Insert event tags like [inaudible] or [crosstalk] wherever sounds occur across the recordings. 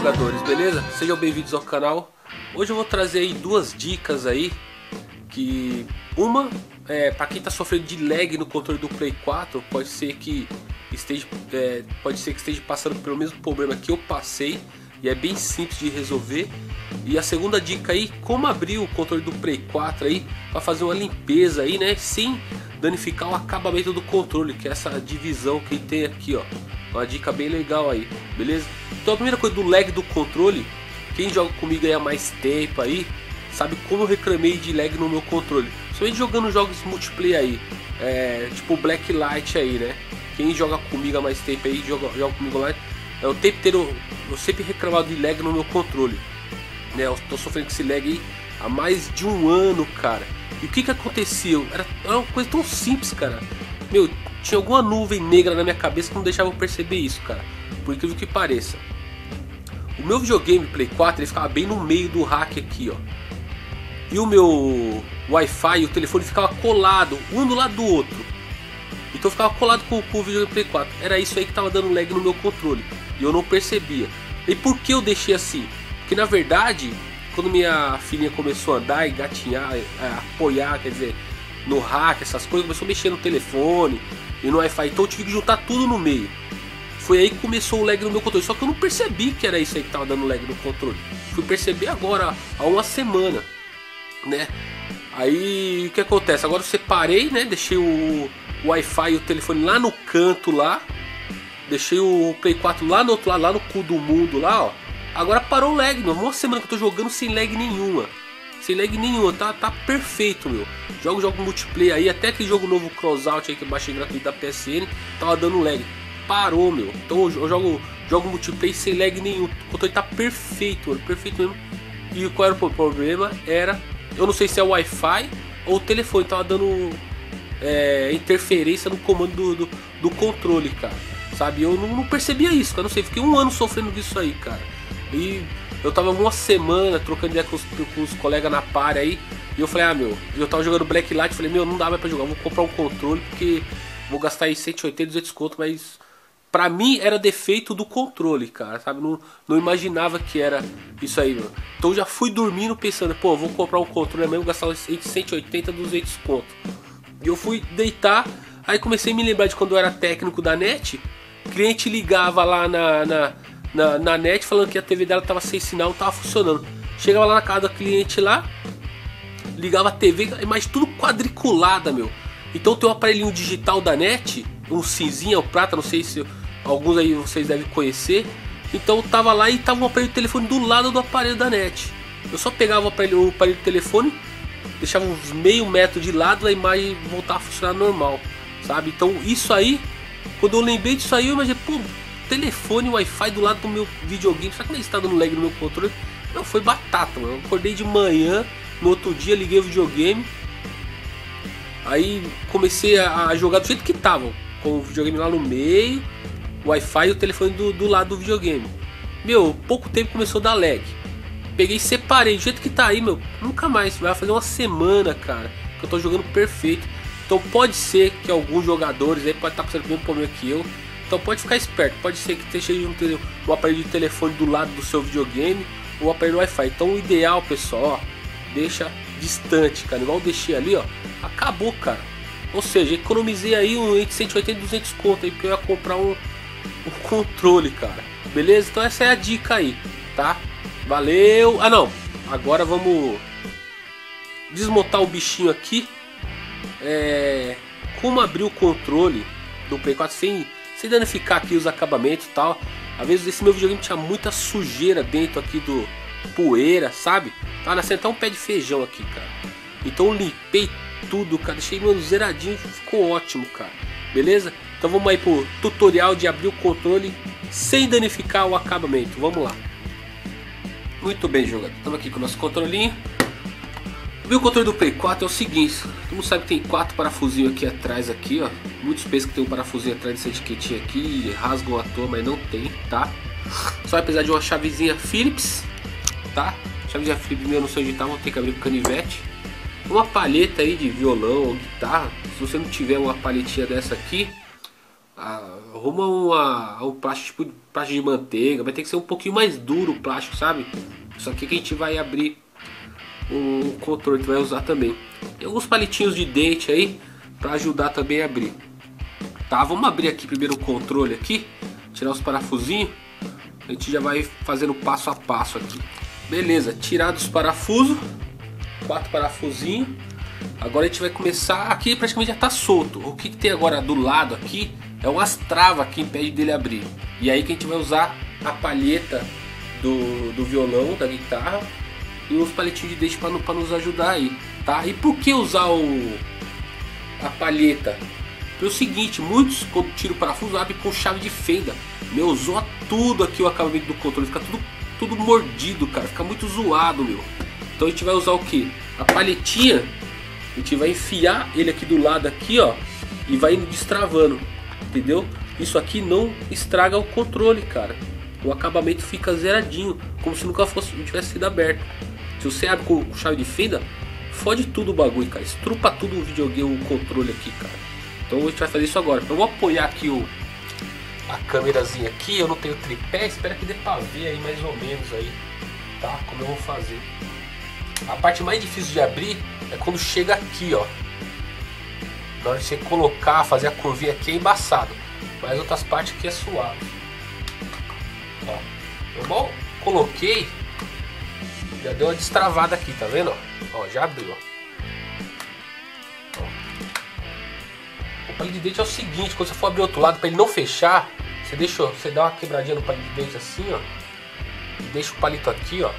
jogadores, beleza? Sejam bem-vindos ao canal. Hoje eu vou trazer aí duas dicas aí que uma é para quem está sofrendo de lag no controle do Play 4, pode ser que esteja é, pode ser que esteja passando pelo mesmo problema que eu passei e é bem simples de resolver. E a segunda dica aí, como abrir o controle do Play 4 aí para fazer uma limpeza aí, né, sem danificar o acabamento do controle, que é essa divisão que tem aqui, ó. Uma dica bem legal aí, beleza? Então a primeira coisa do lag do controle, quem joga comigo aí há mais tempo aí, sabe como eu reclamei de lag no meu controle. Somente jogando jogos multiplayer aí, é, tipo Blacklight aí, né? Quem joga comigo há mais tempo aí, joga, joga comigo lá, é o tempo inteiro, eu sempre reclamado de lag no meu controle. Né? Eu tô sofrendo com esse lag aí há mais de um ano, cara. E o que que aconteceu? Era, era uma coisa tão simples, cara. Meu, tinha alguma nuvem negra na minha cabeça que não deixava eu perceber isso, cara. Por incrível que pareça. O meu videogame Play 4 ele ficava bem no meio do rack aqui, ó. E o meu Wi-Fi e o telefone ficava colado, um do lado do outro. Então eu ficava colado com, com o videogame Play 4. Era isso aí que tava dando lag no meu controle. E eu não percebia. E por que eu deixei assim? Porque na verdade, quando minha filhinha começou a andar e gatinhar, a apoiar, quer dizer, no hack, essas coisas, começou a mexer no telefone, e no Wi-Fi, então eu tive que juntar tudo no meio. Foi aí que começou o lag no meu controle, só que eu não percebi que era isso aí que tava dando lag no controle. Fui perceber agora, há uma semana, né? Aí o que acontece? Agora eu separei, né? Deixei o, Wi-Fi e o telefone lá no canto lá. Deixei o Play 4 lá no outro lado, lá no cu do mundo lá, ó. Agora parou o lag, meu. Uma semana que eu tô jogando sem lag nenhuma sem lag nenhum, tá, tá perfeito, meu. Jogo jogo multiplayer aí, até que jogo novo Crossout aí que eu baixei gratuito da PSN, tava dando lag. Parou, meu. Então eu jogo, jogo multiplayer sem lag nenhum. O controle tá perfeito, mano, perfeito mesmo. E qual era o problema? Era, eu não sei se é Wi-Fi ou o telefone, tava dando é, interferência no comando do, do, do, controle, cara. Sabe? Eu não, não percebia isso, cara. Não sei, fiquei um ano sofrendo disso aí, cara. E eu tava uma semana trocando ideia com os, com os colegas na par aí. E eu falei, ah meu, eu tava jogando Black Light, falei, meu, não dá mais pra jogar, vou comprar um controle porque vou gastar aí 180, 200 conto, mas pra mim era defeito do controle, cara, sabe? Não, não imaginava que era isso aí, mano. Então já fui dormindo pensando, pô, vou comprar um controle mesmo, gastar entre 180, 200 conto. E eu fui deitar, aí comecei a me lembrar de quando eu era técnico da net, cliente ligava lá na, na na, na net falando que a TV dela tava sem sinal, tava funcionando. Chegava lá na casa do cliente lá, ligava a TV, mas tudo quadriculada, meu. Então tem um aparelhinho digital da net, um cinzinha, um prata, não sei se alguns aí vocês devem conhecer. Então tava lá e tava um aparelho de telefone do lado do aparelho da net. Eu só pegava o aparelho, o aparelho de telefone, deixava uns meio metro de lado, a imagem voltava a funcionar normal, sabe? Então isso aí, quando eu lembrei disso aí, eu imaginei, pô, telefone Wi-Fi do lado do meu videogame. Será que não está dando lag no meu controle? Não, foi batata, mano. Eu acordei de manhã, no outro dia liguei o videogame. Aí comecei a jogar do jeito que tava, com o videogame lá no meio, Wi-Fi e o telefone do, do lado do videogame. Meu, pouco tempo começou a dar lag. Peguei e separei, do jeito que tá aí, meu, nunca mais. Vai fazer uma semana, cara, que eu tô jogando perfeito. Então pode ser que alguns jogadores aí pode estar tá passando o mesmo problema que eu então pode ficar esperto, pode ser que esteja um, um aparelho de telefone do lado do seu videogame ou um aparelho Wi-Fi. Então o ideal, pessoal, ó, deixa distante, cara. Igual eu deixei ali, ó, acabou, cara. Ou seja, economizei aí um entre 180 e 200 conto aí, porque eu ia comprar um, um [laughs] controle, cara. Beleza? Então essa é a dica aí, tá? Valeu! Ah não, agora vamos desmontar o bichinho aqui. É... Como abrir o controle do Play 4 sem sem danificar aqui os acabamentos e tal. Às vezes esse meu videogame tinha muita sujeira dentro aqui do poeira, sabe? Tá nascendo até um pé de feijão aqui, cara. Então eu limpei tudo, cara. Deixei meu zeradinho, ficou ótimo, cara. Beleza? Então vamos aí pro tutorial de abrir o controle sem danificar o acabamento. Vamos lá. Muito bem, jogador. Estamos aqui com o nosso controlinho. O meu controle do Play 4 é o seguinte, todo mundo sabe que tem quatro parafusinhos aqui atrás aqui, ó. Muitos pensam que tem um parafusinho atrás dessa etiquetinha aqui rasgam à toa, mas não tem, tá? Só vai precisar de uma chavezinha Phillips, tá? Chavezinha Phillips meu não sei onde tá, vou ter que abrir com canivete. Uma palheta aí de violão ou guitarra, se você não tiver uma palhetinha dessa aqui, arruma uma, um plástico tipo plástico de manteiga, vai ter que ser um pouquinho mais duro o plástico, sabe? Aqui que a gente vai abrir o controle que vai usar também. Alguns palitinhos de dente aí para ajudar também a abrir. Tá, vamos abrir aqui primeiro o controle aqui, tirar os parafusinhos. A gente já vai fazendo passo a passo aqui. Beleza, tirados os parafusos, quatro parafusinhos. Agora a gente vai começar, aqui praticamente já está solto. O que, que, tem agora do lado aqui é umas travas que impede dele abrir. E aí que a gente vai usar a palheta do, do violão, da guitarra e uns palitinhos de dente para nos ajudar aí, tá? E por que usar o, a palheta? Pelo seguinte, muitos quando tiram o parafuso abrem com chave de fenda. Meu, zoa tudo aqui o acabamento do controle, fica tudo, tudo mordido, cara, fica muito zoado, meu. Então a gente vai usar o que? A palhetinha, a gente vai enfiar ele aqui do lado aqui, ó, e vai indo destravando, entendeu? Isso aqui não estraga o controle, cara. O acabamento fica zeradinho, como se nunca fosse tivesse sido aberto. Se você abre com chave de fenda, fode tudo o bagulho, cara. Estrupa tudo o videogame, o controle aqui, cara. Então a gente vai fazer isso agora. Eu vou apoiar aqui o a câmerazinha aqui. Eu não tenho tripé, espero que dê pra ver aí mais ou menos aí, tá? Como eu vou fazer. A parte mais difícil de abrir é quando chega aqui, ó. Na hora de você colocar, fazer a curvinha aqui é embaçado. Mas outras partes aqui é suave. Ó. Eu mal coloquei, já deu uma destravada aqui, tá vendo? Ó, já abriu, ó. O palito de dente é o seguinte, quando você for abrir outro lado para ele não fechar, você deixa, você dá uma quebradinha no palito de dente assim, ó. E deixa o palito aqui, ó.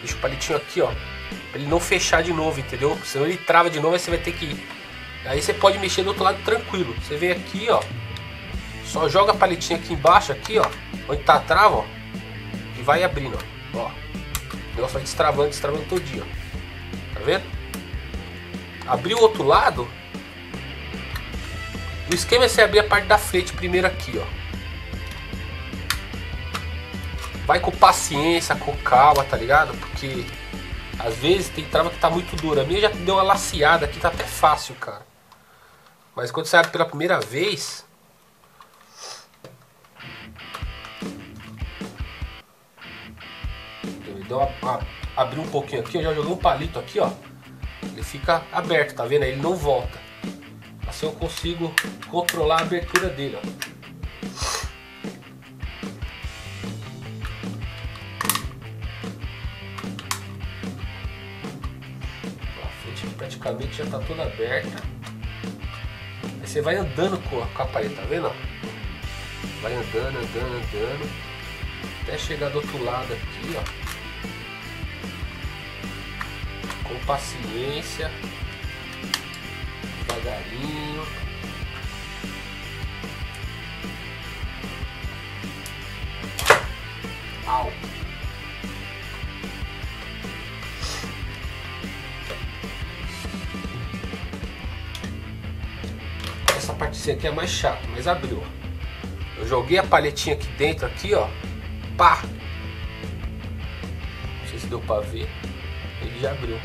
Deixa o palitinho aqui, ó. Pra ele não fechar de novo, entendeu? Senão ele trava de novo, aí você vai ter que ir. Aí você pode mexer do outro lado tranquilo. Você vem aqui, ó. Só joga a palitinha aqui embaixo, aqui, ó. Onde tá a trava, ó. E vai abrindo, ó. ó. O negócio vai destravando, destravando todinho, ó. Tá vendo? Abrir o outro lado. O esquema é você abrir a parte da frente primeiro aqui, ó. Vai com paciência, com calma, tá ligado? Porque às vezes tem trava que tá muito dura. A minha já deu uma laceada aqui, tá até fácil, cara. Mas quando você abre pela primeira vez, deu uma, uma, abriu um pouquinho aqui, eu já joguei um palito aqui, ó. Ele fica aberto, tá vendo? Ele não volta. Assim eu consigo controlar a abertura dele, ó. Praticamente já está toda aberta. Aí você vai andando com a, com a paleta, tá vendo? Vai andando, andando, andando. Até chegar do outro lado aqui, ó. Com paciência, devagarinho. Au. Essa partezinha aqui é mais chata, mas abriu. Eu joguei a palhetinha aqui dentro, aqui, ó. Pá! Não sei se deu pra ver. Ele já abriu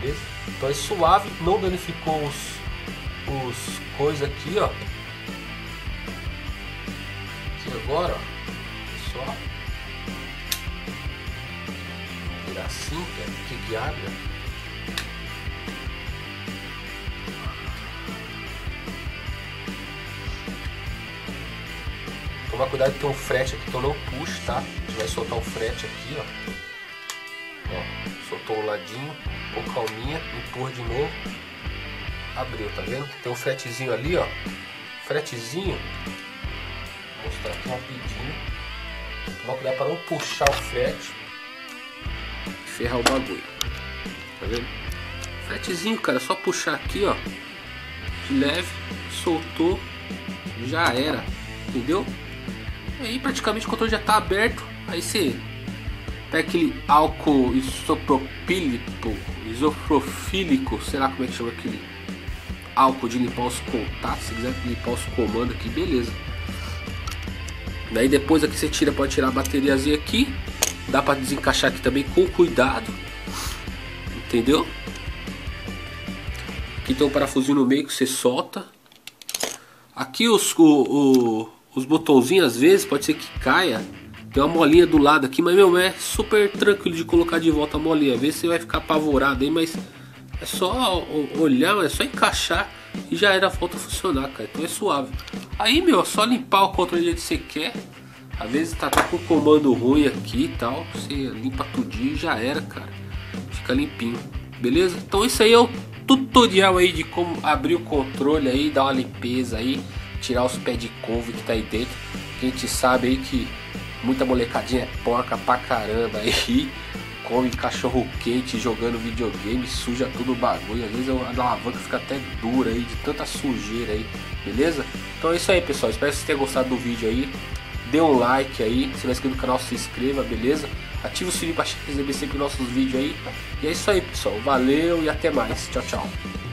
beleza? Então é suave, não danificou os, os coisas aqui, ó. Aqui agora, ó, só virar assim, que é que abre. Tomar cuidado que tem um frete aqui que eu não puxo, tá? A gente vai soltar o frete aqui, ó. Ó, soltou o ladinho com calminha, empurra de novo, abriu, tá vendo? Tem um fretezinho ali, ó, fretezinho, vou mostrar aqui rapidinho, Vamos cuidar para não puxar o frete. E ferrar o bagulho, tá vendo? Fretezinho, cara, só puxar aqui, ó, de leve, soltou, já era, entendeu? E aí praticamente o controle já tá aberto, aí você aquele álcool isopropílico isofrofílico, sei lá como é que chama aquele álcool de limpar os contatos, se quiser limpar os comandos aqui, beleza. Daí depois aqui você tira, pode tirar a bateriazinha aqui, dá para desencaixar aqui também com cuidado, entendeu? Aqui tem um parafusinho no meio que você solta. Aqui os, o, o, os botãozinhos às vezes pode ser que caia. Tem uma molinha do lado aqui, mas meu, é super tranquilo de colocar de volta a molinha. Vezes você vai ficar apavorado aí, mas é só olhar, é só encaixar e já era a funcionar, cara. Então é suave. Aí, meu, é só limpar o controle do jeito que você quer. Às vezes tá, tá com comando ruim aqui e tal. Você limpa tudinho e já era, cara. Fica limpinho. Beleza? Então isso aí é o tutorial aí de como abrir o controle aí, dar uma limpeza aí, tirar os pés de couve que tá aí dentro. A gente sabe aí que muita molecadinha é porca pra caramba aí. Come cachorro quente jogando videogame, suja tudo o bagulho. Às vezes a alavanca fica até dura aí, de tanta sujeira aí, beleza? Então é isso aí, pessoal. Espero que vocês tenham gostado do vídeo aí. Dê um like aí, se não é inscrito no canal, se inscreva, beleza? Ativa o sininho para receber sempre nossos vídeos aí. E é isso aí, pessoal. Valeu e até mais. Tchau, tchau.